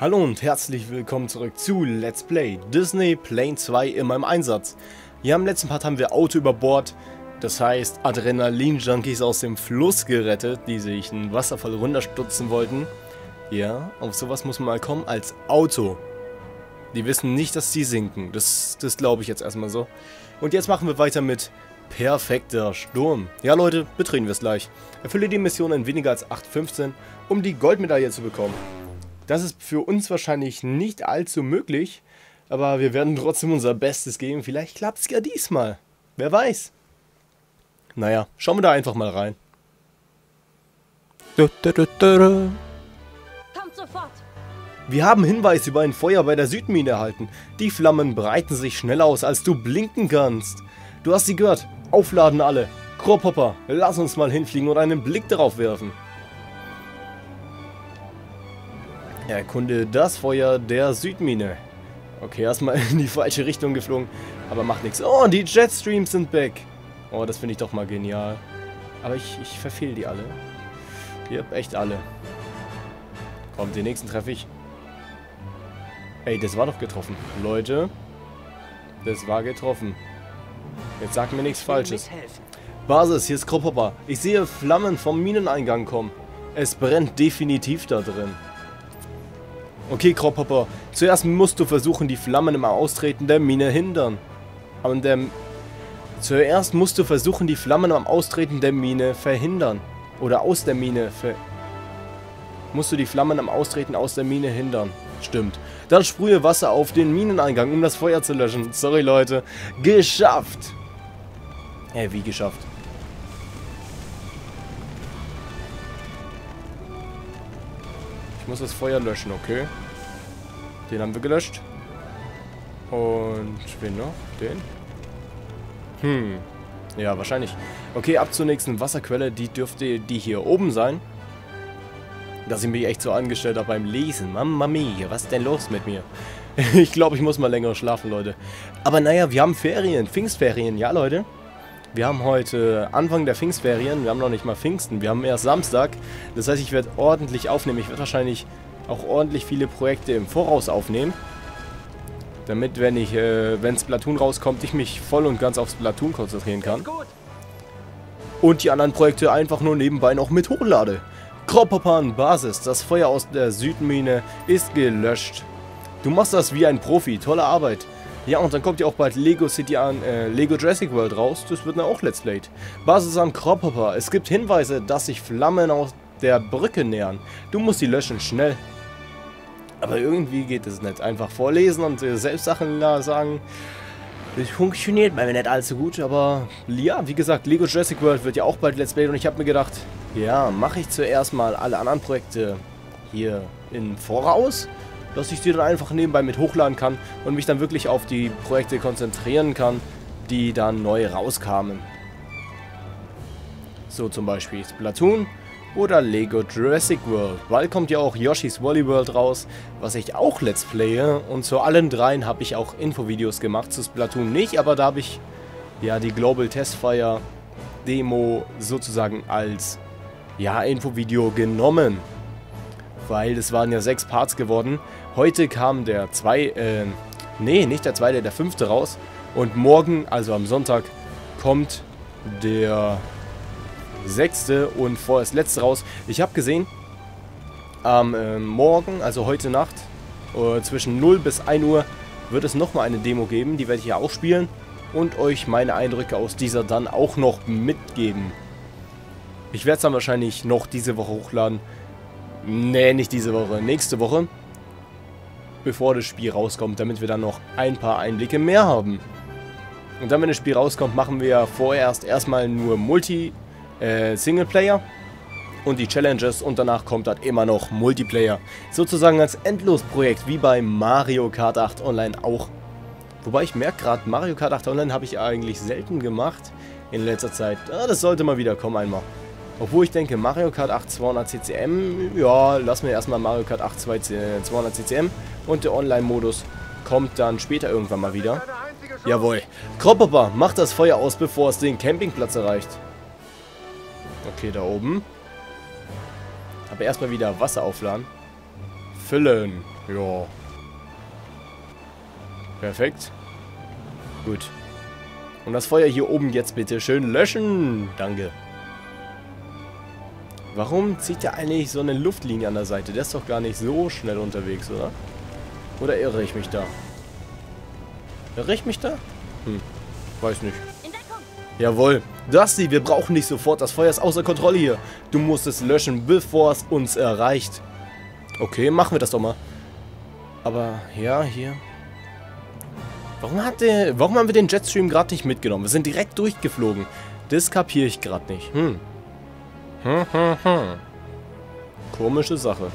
Hallo und herzlich willkommen zurück zu Let's Play Disney Plane 2 in meinem Einsatz. Hier im letzten Part haben wir Auto über Bord, das heißt Adrenalin-Junkies aus dem Fluss gerettet, die sich einen Wasserfall runterstutzen wollten. Ja, auf sowas muss man mal kommen als Auto. Die wissen nicht, dass sie sinken, das, das glaube ich jetzt erstmal so. Und jetzt machen wir weiter mit Perfekter Sturm. Ja Leute, betreten wir es gleich. Erfülle die Mission in weniger als 8.15, um die Goldmedaille zu bekommen. Das ist für uns wahrscheinlich nicht allzu möglich, aber wir werden trotzdem unser Bestes geben. Vielleicht klappt es ja diesmal. Wer weiß. Naja, schauen wir da einfach mal rein. Kommt sofort! Wir haben Hinweis über ein Feuer bei der Südmine erhalten. Die Flammen breiten sich schneller aus, als du blinken kannst. Du hast sie gehört. Aufladen alle. Kropphopper, lass uns mal hinfliegen und einen Blick darauf werfen. Erkunde das Feuer der Südmine. Okay, erstmal in die falsche Richtung geflogen, aber macht nichts. Oh, die Jetstreams sind back. Oh, das finde ich doch mal genial. Aber ich, ich verfehle die alle. Yep, echt alle. Komm, den nächsten treffe ich. Ey, das war doch getroffen. Leute, das war getroffen. Jetzt sagt mir nichts Falsches. Basis, hier ist Kropphopper. Ich sehe Flammen vom Mineneingang kommen. Es brennt definitiv da drin. Okay, Kropphopper. Zuerst musst du versuchen, die Flammen im Austreten der Mine hindern. Aber der... Zuerst musst du versuchen, die Flammen am Austreten der Mine verhindern. Oder aus der Mine ver... Musst du die Flammen am Austreten aus der Mine hindern. Stimmt. Dann sprühe Wasser auf den Mineneingang, um das Feuer zu löschen. Sorry, Leute. Geschafft! Hey, wie geschafft? Ich muss das Feuer löschen, okay. Den haben wir gelöscht. Und wen noch? Den? Hm. Ja, wahrscheinlich. Okay, ab zur nächsten Wasserquelle. Die dürfte die hier oben sein. Dass ich mich echt so angestellt habe beim Lesen. Mama mia, was ist denn los mit mir? ich glaube, ich muss mal länger schlafen, Leute. Aber naja, wir haben Ferien. Pfingstferien, ja, Leute. Wir haben heute Anfang der Pfingstferien, wir haben noch nicht mal Pfingsten, wir haben erst Samstag. Das heißt, ich werde ordentlich aufnehmen. Ich werde wahrscheinlich auch ordentlich viele Projekte im Voraus aufnehmen. Damit, wenn ich, äh, wenn Splatoon rauskommt, ich mich voll und ganz auf Splatoon konzentrieren kann. Und die anderen Projekte einfach nur nebenbei noch mit hochlade. Kroppapan Basis, das Feuer aus der Südmine ist gelöscht. Du machst das wie ein Profi, tolle Arbeit. Ja, und dann kommt ja auch bald Lego City an, äh, Lego Jurassic World raus. Das wird dann auch Let's Played. Basis an Kropphopper. Es gibt Hinweise, dass sich Flammen aus der Brücke nähern. Du musst sie löschen, schnell. Aber irgendwie geht es nicht. Einfach vorlesen und äh, selbst Sachen na, sagen. Das funktioniert bei mir nicht allzu gut, aber ja, wie gesagt, Lego Jurassic World wird ja auch bald Let's Play und ich habe mir gedacht, ja, mache ich zuerst mal alle anderen Projekte hier im Voraus dass ich die dann einfach nebenbei mit hochladen kann und mich dann wirklich auf die Projekte konzentrieren kann, die dann neu rauskamen. So zum Beispiel Splatoon oder Lego Jurassic World. Bald kommt ja auch Yoshi's Woolly World raus, was ich auch Let's Playe. Und zu allen dreien habe ich auch Infovideos gemacht. Zu Splatoon nicht, aber da habe ich ja die Global Testfire Demo sozusagen als ja, Infovideo genommen weil es waren ja sechs Parts geworden. Heute kam der zwei, äh, nee, nicht der zweite, der fünfte raus. Und morgen, also am Sonntag, kommt der sechste und vorerst letzte raus. Ich habe gesehen, am äh, Morgen, also heute Nacht, äh, zwischen 0 bis 1 Uhr, wird es nochmal eine Demo geben. Die werde ich ja auch spielen und euch meine Eindrücke aus dieser dann auch noch mitgeben. Ich werde es dann wahrscheinlich noch diese Woche hochladen. Nee, nicht diese Woche. Nächste Woche. Bevor das Spiel rauskommt, damit wir dann noch ein paar Einblicke mehr haben. Und dann, wenn das Spiel rauskommt, machen wir vorerst erstmal nur Multi, äh, Singleplayer und die Challenges und danach kommt dann immer noch Multiplayer. Sozusagen als Endlosprojekt, wie bei Mario Kart 8 Online auch. Wobei ich merke gerade, Mario Kart 8 Online habe ich eigentlich selten gemacht in letzter Zeit. Ah, das sollte mal wieder kommen einmal. Obwohl ich denke, Mario Kart 8 200 CCM, ja, lassen wir erstmal Mario Kart 8 200 CCM und der Online-Modus kommt dann später irgendwann mal wieder. Jawohl. Kropper, mach das Feuer aus, bevor es den Campingplatz erreicht. Okay, da oben. Aber erstmal wieder Wasser aufladen. Füllen. Ja. Perfekt. Gut. Und das Feuer hier oben jetzt bitte schön löschen. Danke. Warum zieht der eigentlich so eine Luftlinie an der Seite? Der ist doch gar nicht so schnell unterwegs, oder? Oder irre ich mich da? Irre ich mich da? Hm, weiß nicht. Jawohl. Dusty, wir brauchen dich sofort. Das Feuer ist außer Kontrolle hier. Du musst es löschen, bevor es uns erreicht. Okay, machen wir das doch mal. Aber, ja, hier. Warum, hat der, warum haben wir den Jetstream gerade nicht mitgenommen? Wir sind direkt durchgeflogen. Das kapiere ich gerade nicht. Hm. Hm, hm, hm. Komische Sache.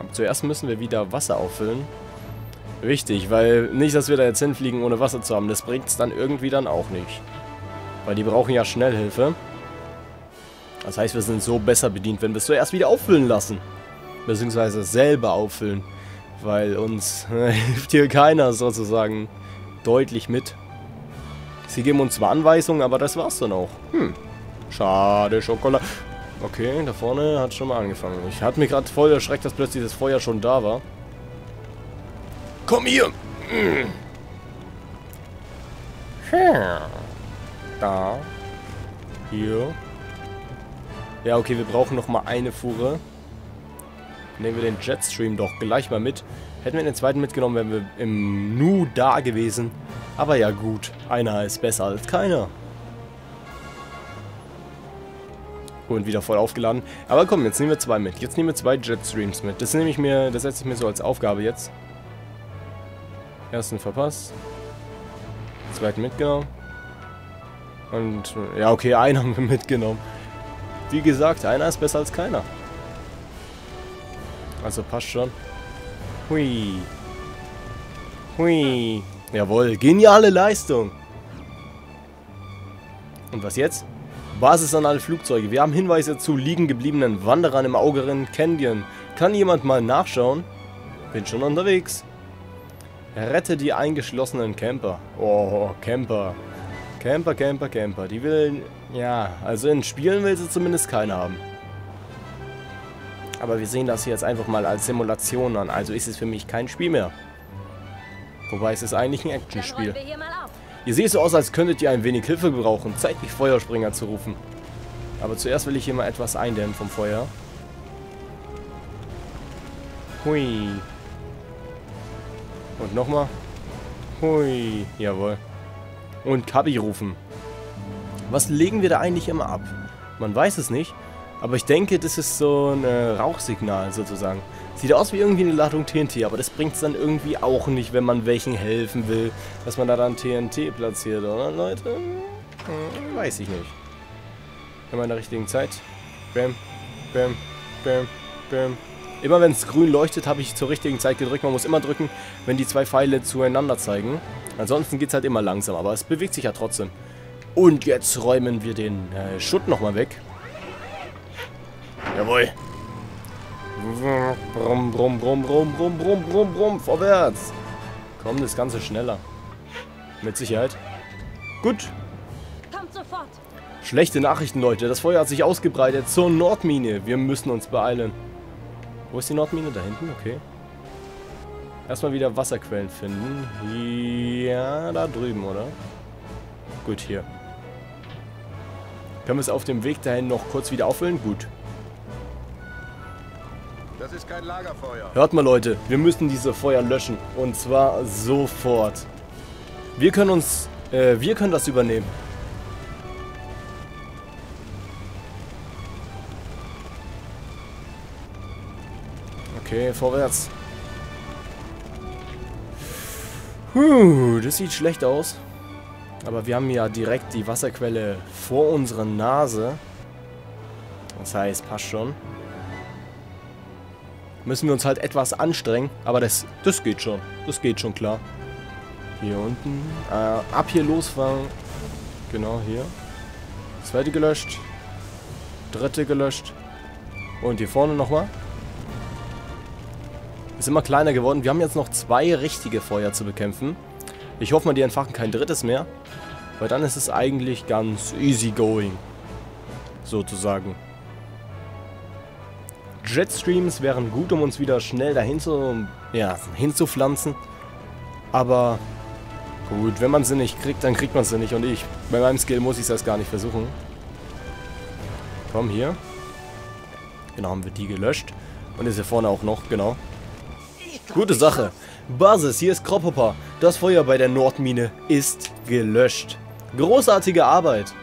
Aber zuerst müssen wir wieder Wasser auffüllen. Wichtig, weil nicht, dass wir da jetzt hinfliegen, ohne Wasser zu haben. Das bringt es dann irgendwie dann auch nicht. Weil die brauchen ja Schnellhilfe. Das heißt, wir sind so besser bedient, wenn wir es zuerst wieder auffüllen lassen. Beziehungsweise selber auffüllen. Weil uns hilft hier keiner sozusagen deutlich mit. Sie geben uns zwar Anweisungen, aber das war's dann auch. Hm. Schade, Schokolade. Okay, da vorne hat schon mal angefangen. Ich hatte mir gerade voll erschreckt, dass plötzlich das Feuer schon da war. Komm hier! Hm. Da. Hier. Ja, okay, wir brauchen noch mal eine Fuhre. Nehmen wir den Jetstream doch gleich mal mit. Hätten wir den zweiten mitgenommen, wären wir im Nu da gewesen. Aber ja gut, einer ist besser als keiner. Und wieder voll aufgeladen. Aber komm, jetzt nehmen wir zwei mit. Jetzt nehmen wir zwei Jetstreams mit. Das nehme ich mir, das setze ich mir so als Aufgabe jetzt. Ersten verpasst. Zweiten mitgenommen. Und, ja okay, einen haben wir mitgenommen. Wie gesagt, einer ist besser als keiner. Also passt schon. Hui. Hui. Jawohl, geniale Leistung. Und was jetzt? Basis an alle Flugzeuge. Wir haben Hinweise zu liegen gebliebenen Wanderern im Augerin Canyon. Kann jemand mal nachschauen? Bin schon unterwegs. Rette die eingeschlossenen Camper. Oh, Camper. Camper, Camper, Camper. Die will... Ja, also in Spielen will sie zumindest keine haben. Aber wir sehen das hier jetzt einfach mal als Simulation an. Also ist es für mich kein Spiel mehr. Wobei es ist eigentlich ein Actionspiel. Ihr seht so aus, als könntet ihr ein wenig Hilfe gebrauchen. Zeit, mich Feuerspringer zu rufen. Aber zuerst will ich hier mal etwas eindämmen vom Feuer. Hui. Und nochmal. Hui. Jawohl. Und Kabi rufen. Was legen wir da eigentlich immer ab? Man weiß es nicht. Aber ich denke, das ist so ein äh, Rauchsignal sozusagen. Sieht aus wie irgendwie eine Ladung TNT, aber das bringt es dann irgendwie auch nicht, wenn man welchen helfen will, dass man da dann TNT platziert, oder Leute? Hm, weiß ich nicht. In meiner richtigen Zeit. Bam, bam, bam, bam. Immer wenn es grün leuchtet, habe ich zur richtigen Zeit gedrückt. Man muss immer drücken, wenn die zwei Pfeile zueinander zeigen. Ansonsten geht es halt immer langsam, aber es bewegt sich ja trotzdem. Und jetzt räumen wir den äh, Schutt nochmal weg. Jawohl. Brumm, brumm, brumm, brumm, brumm, brumm, brumm, brumm, vorwärts. Komm, das Ganze schneller. Mit Sicherheit. Gut. Kommt sofort. Schlechte Nachrichten, Leute. Das Feuer hat sich ausgebreitet zur Nordmine. Wir müssen uns beeilen. Wo ist die Nordmine? Da hinten? Okay. Erstmal wieder Wasserquellen finden. Ja, da drüben, oder? Gut, hier. Können wir es auf dem Weg dahin noch kurz wieder auffüllen? Gut. Das ist kein Lagerfeuer. Hört mal, Leute. Wir müssen diese Feuer löschen. Und zwar sofort. Wir können uns... Äh, wir können das übernehmen. Okay, vorwärts. Puh, das sieht schlecht aus. Aber wir haben ja direkt die Wasserquelle vor unserer Nase. Das heißt, passt schon müssen wir uns halt etwas anstrengen. Aber das, das geht schon. Das geht schon klar. Hier unten. Äh, ab hier losfahren. Genau, hier. Zweite gelöscht. Dritte gelöscht. Und hier vorne nochmal. Ist immer kleiner geworden. Wir haben jetzt noch zwei richtige Feuer zu bekämpfen. Ich hoffe mal, die entfachen kein drittes mehr. Weil dann ist es eigentlich ganz easy going. Sozusagen. Jetstreams wären gut, um uns wieder schnell dahin zu, ja, hinzupflanzen. Aber gut, wenn man sie nicht kriegt, dann kriegt man sie nicht. Und ich, bei meinem Skill muss ich das gar nicht versuchen. Komm, hier. Genau, haben wir die gelöscht. Und ist hier vorne auch noch, genau. Gute Sache. Basis, hier ist Kropphopper. Das Feuer bei der Nordmine ist gelöscht. Großartige Arbeit.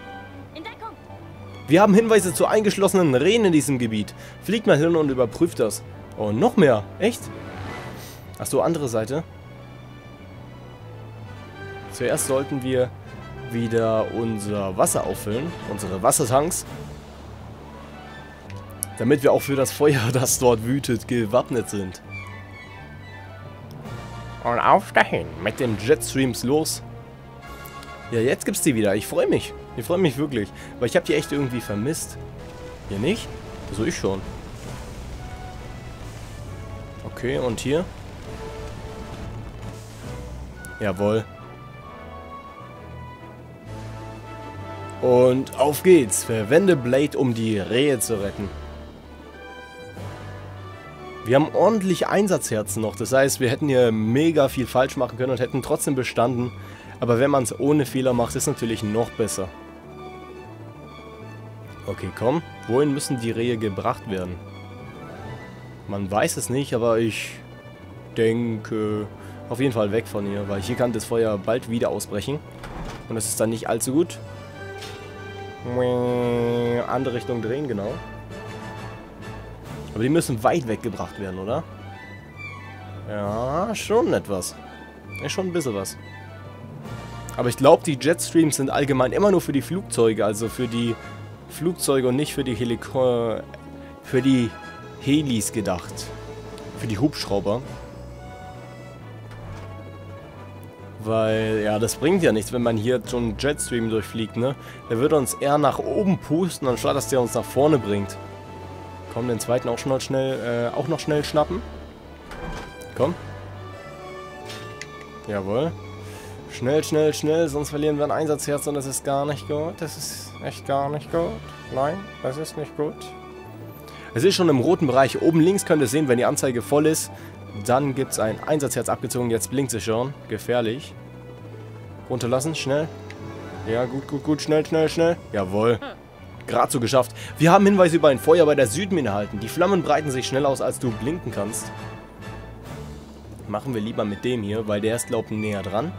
Wir haben Hinweise zu eingeschlossenen Rehen in diesem Gebiet. Fliegt mal hin und überprüft das. Oh, noch mehr. Echt? Achso, andere Seite. Zuerst sollten wir wieder unser Wasser auffüllen. Unsere Wassertanks. Damit wir auch für das Feuer, das dort wütet, gewappnet sind. Und auf dahin mit den Jetstreams los. Ja, jetzt gibt's die wieder. Ich freue mich. Ich freue mich wirklich. Weil ich habe die echt irgendwie vermisst. Hier nicht? So ich schon. Okay, und hier? Jawohl. Und auf geht's. Verwende Blade, um die Rehe zu retten. Wir haben ordentlich Einsatzherzen noch. Das heißt, wir hätten hier mega viel falsch machen können und hätten trotzdem bestanden. Aber wenn man es ohne Fehler macht, ist es natürlich noch besser. Okay, komm. Wohin müssen die Rehe gebracht werden? Man weiß es nicht, aber ich denke auf jeden Fall weg von hier, weil hier kann das Feuer bald wieder ausbrechen. Und das ist dann nicht allzu gut. Andere Richtung drehen, genau. Aber die müssen weit weggebracht werden, oder? Ja, schon etwas. Ja, schon ein bisschen was. Aber ich glaube, die Jetstreams sind allgemein immer nur für die Flugzeuge, also für die Flugzeuge und nicht für die Heliko für die Helis gedacht. Für die Hubschrauber. Weil, ja, das bringt ja nichts, wenn man hier so einen Jetstream durchfliegt, ne? Der würde uns eher nach oben pusten, anstatt dass der uns nach vorne bringt. Komm, den zweiten auch schon schnell, äh, auch noch schnell schnappen. Komm. Jawohl. Schnell, schnell, schnell, sonst verlieren wir ein Einsatzherz und das ist gar nicht gut. Das ist echt gar nicht gut. Nein, das ist nicht gut. Es ist schon im roten Bereich. Oben links könnt ihr sehen, wenn die Anzeige voll ist, dann gibt es ein Einsatzherz abgezogen. Jetzt blinkt sie schon. Gefährlich. Runterlassen, schnell. Ja, gut, gut, gut, schnell, schnell, schnell. Jawohl. Gerade so geschafft. Wir haben Hinweise über ein Feuer bei der Südmine erhalten. Die Flammen breiten sich schneller aus, als du blinken kannst. Machen wir lieber mit dem hier, weil der ist, glaube ich, näher dran.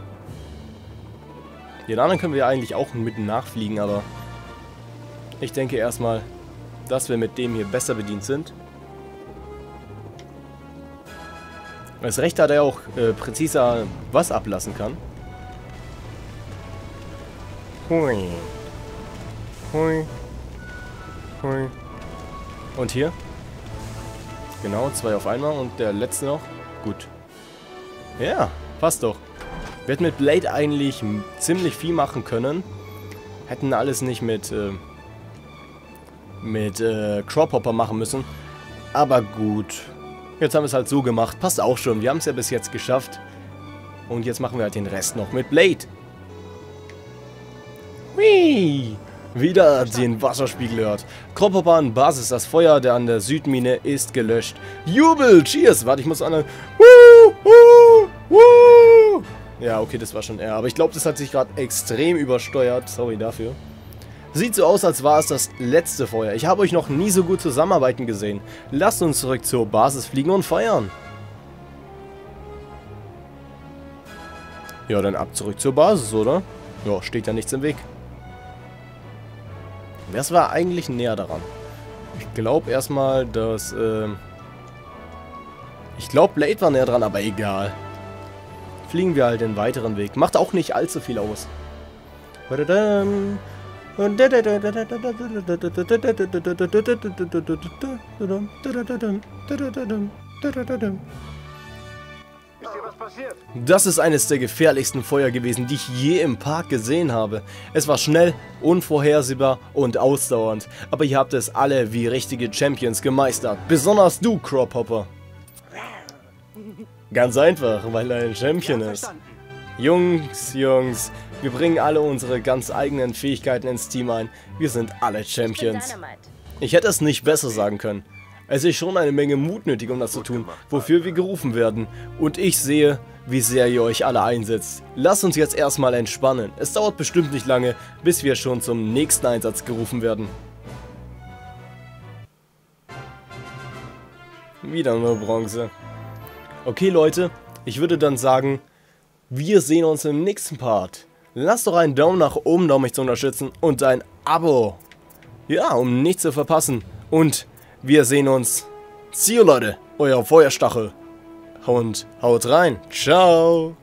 Den anderen können wir eigentlich auch mitten nachfliegen, aber ich denke erstmal, dass wir mit dem hier besser bedient sind. Das rechte hat er auch äh, präziser was ablassen kann. Hui. Hui. Hui. Und hier? Genau, zwei auf einmal und der letzte noch. Gut. Ja, passt doch. Wir hätten mit Blade eigentlich ziemlich viel machen können. Hätten alles nicht mit, äh, mit äh, Cropper machen müssen. Aber gut. Jetzt haben wir es halt so gemacht. Passt auch schon. Wir haben es ja bis jetzt geschafft. Und jetzt machen wir halt den Rest noch mit Blade. Whee! Wieder den Wasserspiegel hört. Kropperbahn, Basis, das Feuer der an der Südmine ist gelöscht. Jubel, Cheers! Warte, ich muss an Woo, woo, woo. Ja, okay, das war schon er. Aber ich glaube, das hat sich gerade extrem übersteuert. Sorry dafür. Sieht so aus, als war es das letzte Feuer. Ich habe euch noch nie so gut zusammenarbeiten gesehen. Lasst uns zurück zur Basis fliegen und feiern. Ja, dann ab zurück zur Basis, oder? Ja, steht ja nichts im Weg. Wer war eigentlich näher daran? Ich glaube erstmal, dass... Äh ich glaube, Blade war näher dran, aber egal. Fliegen wir halt den weiteren Weg. Macht auch nicht allzu viel aus. Das ist eines der gefährlichsten Feuer gewesen, die ich je im Park gesehen habe. Es war schnell, unvorhersehbar und ausdauernd. Aber ihr habt es alle wie richtige Champions gemeistert. Besonders du, Crophopper. Ganz einfach, weil er ein Champion ist. Jungs, Jungs, wir bringen alle unsere ganz eigenen Fähigkeiten ins Team ein. Wir sind alle Champions. Ich hätte es nicht besser sagen können. Es ist schon eine Menge Mut nötig, um das zu tun, wofür wir gerufen werden. Und ich sehe, wie sehr ihr euch alle einsetzt. Lasst uns jetzt erstmal entspannen. Es dauert bestimmt nicht lange, bis wir schon zum nächsten Einsatz gerufen werden. Wieder nur Bronze. Okay Leute, ich würde dann sagen, wir sehen uns im nächsten Part. Lasst doch einen Daumen nach oben da, um mich zu unterstützen und ein Abo. Ja, um nichts zu verpassen. Und wir sehen uns. See you Leute, euer Feuerstachel. Und haut rein. Ciao.